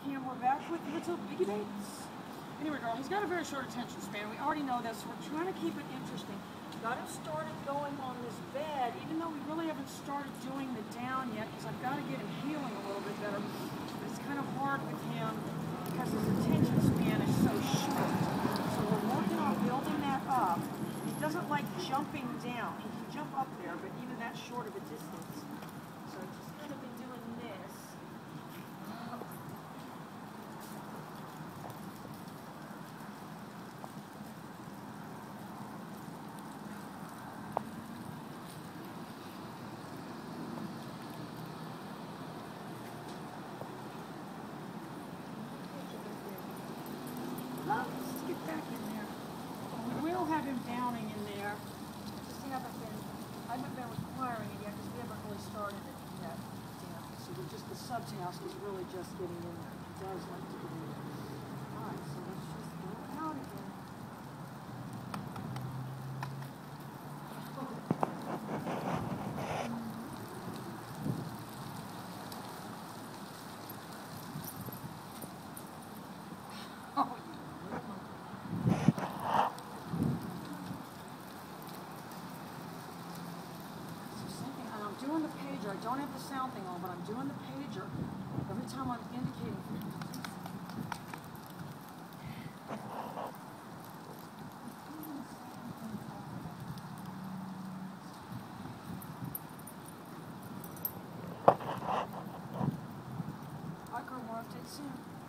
Cam, we're back with Little Biggy Bates. Anyway, girl, he's got a very short attention span. We already know this. We're trying to keep it interesting. Got him started going on this bed, even though we really haven't started doing the down yet, because I've got to get him heeling a little bit better. But it's kind of hard with him because his attention span is so short. So we're working on building that up. He doesn't like jumping down. He can jump up there, but even that short of a distance. So I've just kind of been doing this. Let's get back in there. We will have him downing in there. Just haven't been, I haven't been requiring it yet because we haven't really started it yet. down. So just, the subs house is really just getting in there. He does like doing the pager, I don't have the sound thing on, but I'm doing the pager. Every time I'm indicating I'll soon.